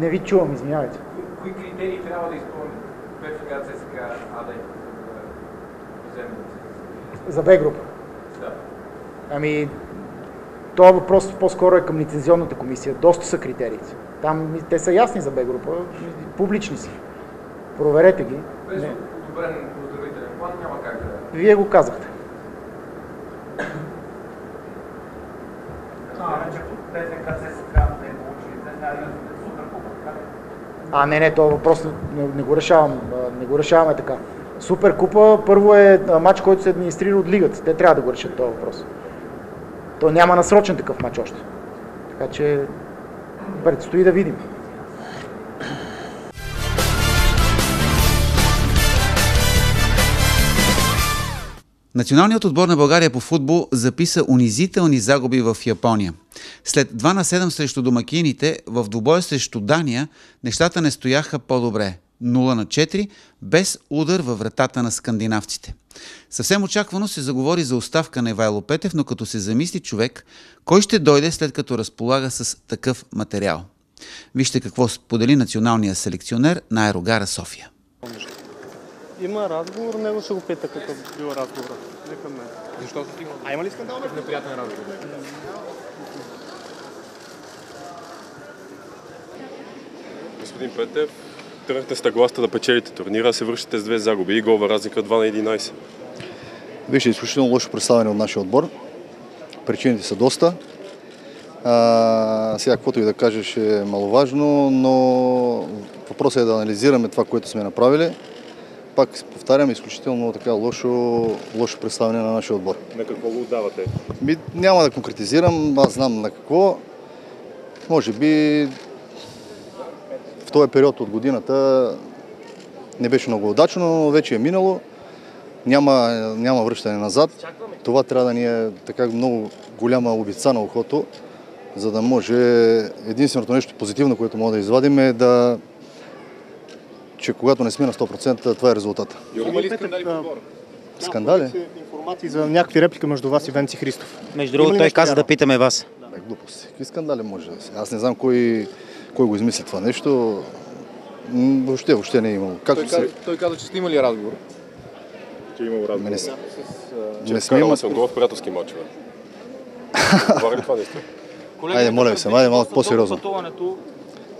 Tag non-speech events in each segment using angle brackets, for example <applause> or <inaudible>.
Не ви чувам, извинявайте. Кои критерии трябва да изпълни БФК, ЦСК, АД? Вземат. За Б група. Да. Ами, този въпрос по-скоро е към лицензионната комисия. Доста са критериите. Там те са ясни за Б група, публични си. Проверете ги. Без Не. одобрен оздравителен план няма как да... Вие го казахте. А, не, не, този въпрос не, не, го решавам, не го решаваме така. Супер купа първо е матч, който се администрира от лигата. Те трябва да го решат този въпрос. То няма насрочен такъв матч още. Така че предстои да видим. Националният отбор на България по футбол записа унизителни загуби в Япония. След 2 на 7 срещу домакините, в двубоя срещу Дания, нещата не стояха по-добре. 0 на 4, без удар във вратата на скандинавците. Съвсем очаквано се заговори за оставка на Ивайло Петев, но като се замисли човек, кой ще дойде след като разполага с такъв материал? Вижте какво сподели националният селекционер на Аерогара София. Има разговор, него ще го пита какъв бил разговор. Не към мен. Защо се стигна А има ли скандал? такъв неприятен разговор? Господин Петев, тръгнахте с нагласта да печелите турнира, а се връщате с две загуби и голва разлика 2 на 11. Беше изключително лошо представяне от нашия отбор. Причините са доста. А, сега, каквото и да кажеш е маловажно, но въпросът е да анализираме това, което сме направили. Пак повтарям, изключително така лошо, лошо представяне на нашия отбор. На какво го отдавате? Ми, няма да конкретизирам, аз знам на какво. Може би в този период от годината не беше много удачно, но вече е минало. Няма, няма връщане назад. Това трябва да ни е така много голяма обица на ухото, за да може единственото нещо позитивно, което може да извадим е да че когато не сме на 100%, това е резултата. Има ли скандали в отбора? Скандали? Информации за някакви реплики между вас и Венци Христов. Между другото, той каза да питаме вас. Бе, глупости. Какви скандали може да се? Аз не знам кой, кой го измисли това нещо. Въобще, въобще не е имало. Както Той се... каза, той каза, че сте имали разговор. Че има разговор. Не, с- Че не сме имали... гол в приятелски матчове. <laughs> Говори ли това нещо? Айде, моля ви се, айде малко по-сериозно.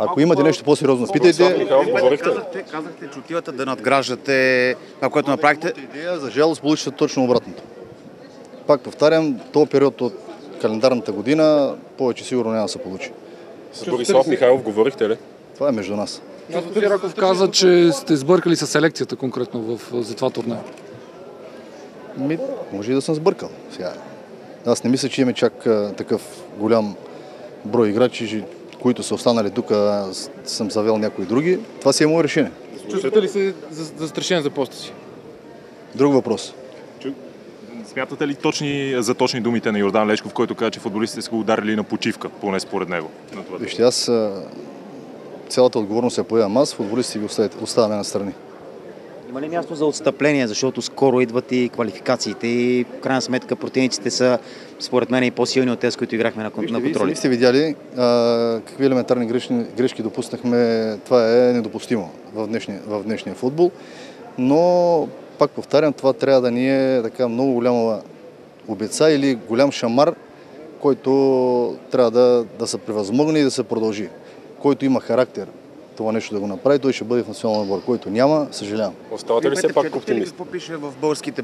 Ако имате нещо по-сериозно, питайте. Ли? Казахте, казахте, че отивате да надграждате това, което направихте. Идея, за жалост, получите точно обратното. Пак повтарям, този период от календарната година повече сигурно няма да се получи. С Борислав Михайлов говорихте ли? Това е между нас. Господин Раков каза, че сте сбъркали с селекцията конкретно в, за това турне. Ми, може и да съм сбъркал. Сега, аз не мисля, че имаме чак а, такъв голям брой играчи, които са останали тук, съм завел някои други. Това си е мое решение. Чувствате ли се за- застрашен за поста си? Друг въпрос. Смятате ли точни, за точни думите на Йордан Лешков, който каза, че футболистите са го ударили на почивка, поне според него? На това. Вижте, аз цялата отговорност я поемам аз, футболистите ги оставяме на страни. Има ли място за отстъпление, защото скоро идват и квалификациите и в крайна сметка противниците са според мен и по-силни от тези, които играхме на, Вижте, на вие контроли. сами сте видяли а, какви елементарни грешки, грешки допуснахме. Това е недопустимо в днешния, в днешния футбол. Но, пак повтарям, това трябва да ни е така много голяма обеца или голям шамар, който трябва да, да се превъзмогне и да се продължи. Който има характер това нещо да го направи, той ще бъде в националния отбор. Който няма, съжалявам. Оставате ли все пак оптимист? Какво пише в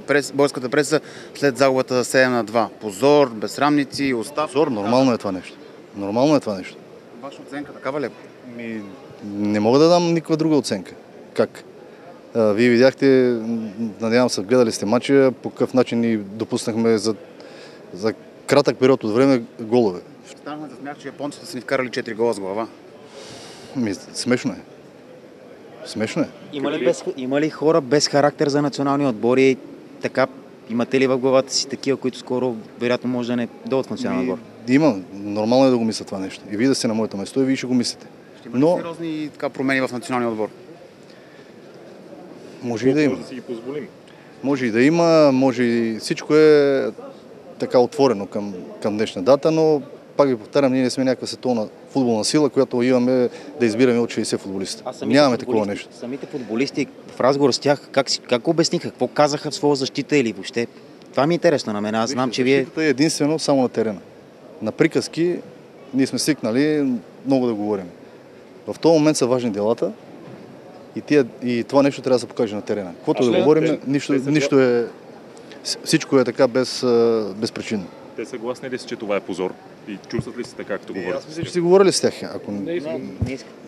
прес, българската преса след загубата 7 на 2? Позор, безсрамници, остав. Зор, нормално е това нещо. Нормално е това нещо. Ваша оценка такава ли? е? Ми, не мога да дам никаква друга оценка. Как? А, Вие видяхте, надявам се, гледали сте матча, по какъв начин ни допуснахме за, за кратък период от време голове. Станахме да смях, че японците са ни вкарали 4 гола с глава. Ми, смешно е. Смешно е. Има ли, без, има ли хора без характер за национални отбори? Така, имате ли в главата си такива, които скоро вероятно може да не дойдат в националния Ми, отбор? има. Нормално е да го мисля това нещо. И вие да сте на моето место и вие ще го мислите. Ще има ли Но сериозни така, промени в националния отбор? може и да има. Може да си ги позволим. Може и да има, може и всичко е така отворено към, към днешна дата, но пак ви повтарям, ние не сме някаква световна футболна сила, която имаме да избираме от 60 футболиста. Нямаме такова нещо. Самите футболисти в разговор с тях, как, си- как обясниха, какво казаха в своя защита или въобще? Това ми е интересно на мен. Аз знам, че вие... Защитата е единствено само на терена. На приказки ние сме свикнали много да говорим. В този момент са важни делата и, тия, и това нещо трябва да се покаже на терена. Каквото да говорим, те- нищо, те нищо е, всичко е така без, а, безпричинно. Те съгласни ли са, че това е позор? И чувстват ли се така, както говорят? Аз мисля, че си говорили с тях. Ако... Не, не искам.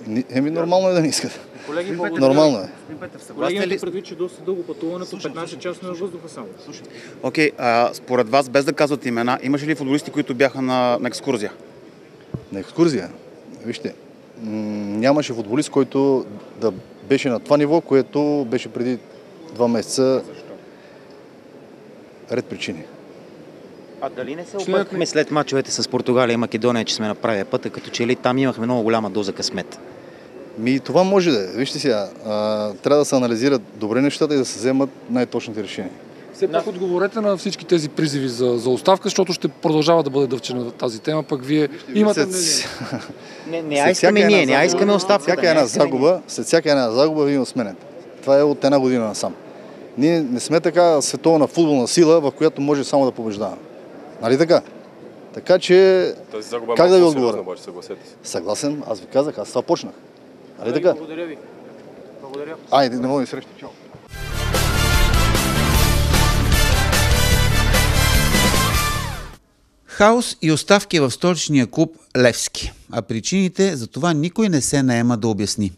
Ни- Еми, нормално е да не искат. Колеги, Нормално е. Колеги, имате предвид, че доста дълго пътуването, 15 часа на въздуха само. Окей, а, според вас, без да казват имена, имаше ли футболисти, които бяха на, на екскурзия? На екскурзия. Вижте, нямаше футболист, който да беше на това ниво, което беше преди два месеца. Ред причини. А дали не се объркахме след мачовете с Португалия и Македония, че сме на правия път, като че ли там имахме много голяма доза късмет? Ми това може да е. Вижте сега, а, трябва да се анализират добре нещата и да се вземат най-точните решения. Все пак отговорете на всички тези призиви за, за оставка, защото ще продължава да бъде дъвчена тази тема, пък вие имате След-. <laughs> Не, не след я искаме всяка ние, не искаме оставката. Всяка не я една загуба, след всяка една загуба вие сменен. Това е от една година насам. Ние не сме така световна футболна сила, в която може само да побеждаваме. Нали така? Така че, Тази загуба е как да ви отговоря? обаче, съгласете се. Съгласен, аз ви казах, аз това почнах. Нали така? Благодаря ви. Благодаря. Айде, не мога да среща. Чао. Хаос и оставки в столичния клуб Левски. А причините за това никой не се наема да обясни.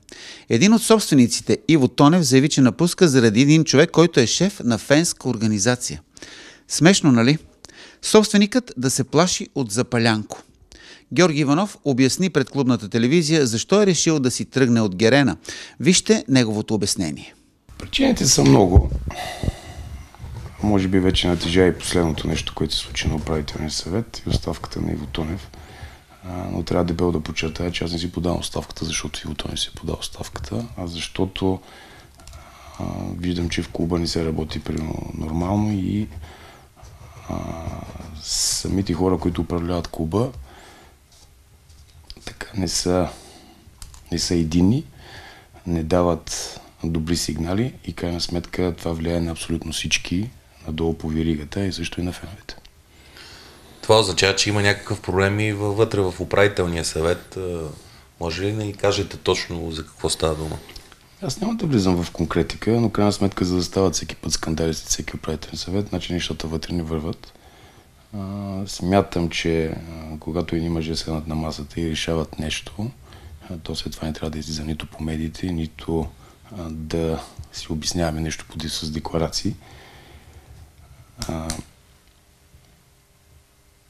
Един от собствениците, Иво Тонев, заяви, че напуска заради един човек, който е шеф на фенска организация. Смешно, нали? Собственикът да се плаши от запалянко. Георги Иванов обясни пред клубната телевизия защо е решил да си тръгне от Герена. Вижте неговото обяснение. Причините са много. Може би вече натежа и последното нещо, което се случи на управителния съвет и оставката на Иво Тонев. Но трябва дебело да подчертая, че аз не си подавам оставката, защото Иво Тонев си подал оставката, а защото а, виждам, че в клуба не се работи примерно нормално и самите хора, които управляват клуба, така не са, не са единни, не дават добри сигнали и крайна сметка това влияе на абсолютно всички надолу по виригата и също и на феновете. Това означава, че има някакъв проблем и вътре в управителния съвет. Може ли да ни кажете точно за какво става дума? Аз няма да влизам в конкретика, но крайна сметка, за да стават всеки път скандали след всеки управителен съвет, значи нещата вътре не върват. Смятам, че когато и мъже седнат на масата и решават нещо, то след това не трябва да излиза нито по медиите, нито да си обясняваме нещо поди с декларации.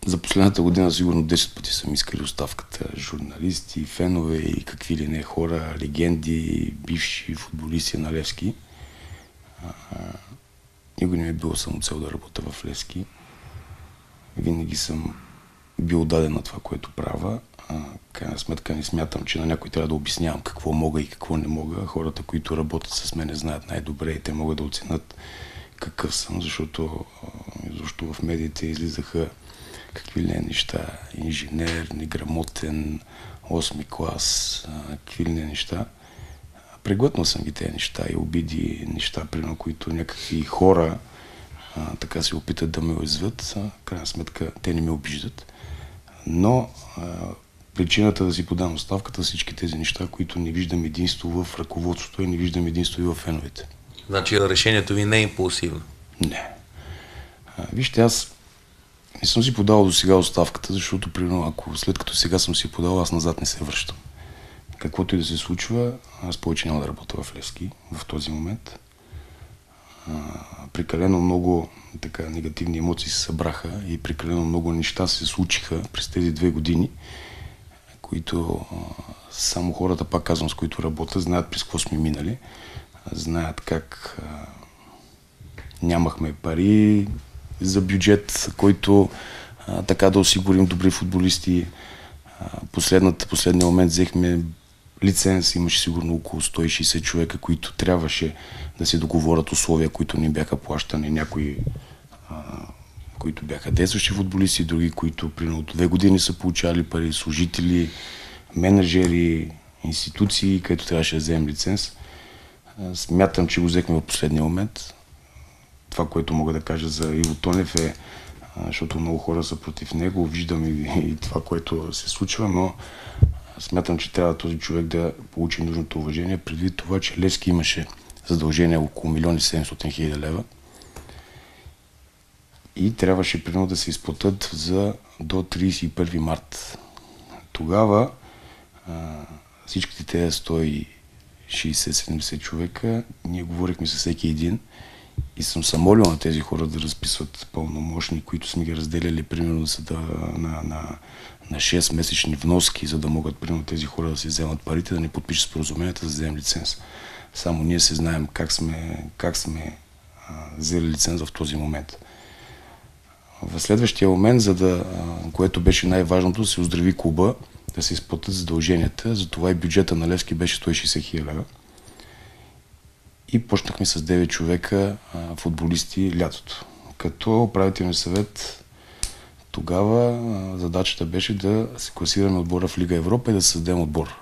За последната година сигурно 10 пъти съм искали оставката. Журналисти, фенове и какви ли не хора, легенди, бивши футболисти на Левски. А, Никой не е било самоцел да работя в Левски. Винаги съм бил даден на това, което правя. А, крайна сметка не смятам, че на някой трябва да обяснявам какво мога и какво не мога. Хората, които работят с мен, знаят най-добре и те могат да оценят какъв съм, защото, защото в медиите излизаха какви ли не неща. Инженер, неграмотен, 8 клас, какви ли не неща. Преглътнал съм ги тези неща и обиди неща, примерно, които някакви хора а, така се опитат да ме уязвят. А, крайна сметка те не ме обиждат. Но а, причината да си подам оставката всички тези неща, които не виждам единство в ръководството и не виждам единство и в феновете. Значи решението ви не е импулсивно. Не. А, вижте, аз не съм си подал до сега оставката, защото, примерно, ако след като сега съм си подал, аз назад не се връщам. Каквото и да се случва, аз повече няма да работя в Левски в този момент. А, прекалено много така, негативни емоции се събраха и прекалено много неща се случиха през тези две години, които а, само хората, пак казвам, с които работя, знаят през какво сме минали, знаят как а, нямахме пари за бюджет, който а, така да осигурим добри футболисти. А, последната, последния момент взехме лиценз, имаше сигурно около 160 човека, които трябваше да се договорят условия, които ни бяха плащани. Някои а, които бяха действащи футболисти, други, които примерно две години са получали пари, служители, менеджери, институции, където трябваше да вземем лиценз. Смятам, че го взехме в последния момент. Това, което мога да кажа за Иво Тонев е, защото много хора са против него, виждам и, и това, което се случва, но смятам, че трябва този човек да получи нужното уважение, предвид това, че Лески имаше задължение около 1 700 хиляди лева и трябваше примерно да се изплатят за до 31 март. Тогава а, всичките тези 160-70 човека, ние говорихме с всеки един и съм се молил на тези хора да разписват пълномощни, които сме ги разделяли примерно за да, на, на, на 6 месечни вноски, за да могат примерно тези хора да си вземат парите, да не подпишат споразуменията, да вземем лиценз. Само ние се знаем как сме, как сме а, взели лиценз в този момент. В следващия момент, за да, което беше най-важното, се оздрави клуба, да се изплатят задълженията. Затова и бюджета на Левски беше 160 хиляди. И почнахме с 9 човека а, футболисти лятото. Като управителен съвет тогава а, задачата беше да се класираме отбора в Лига Европа и да създадем отбор.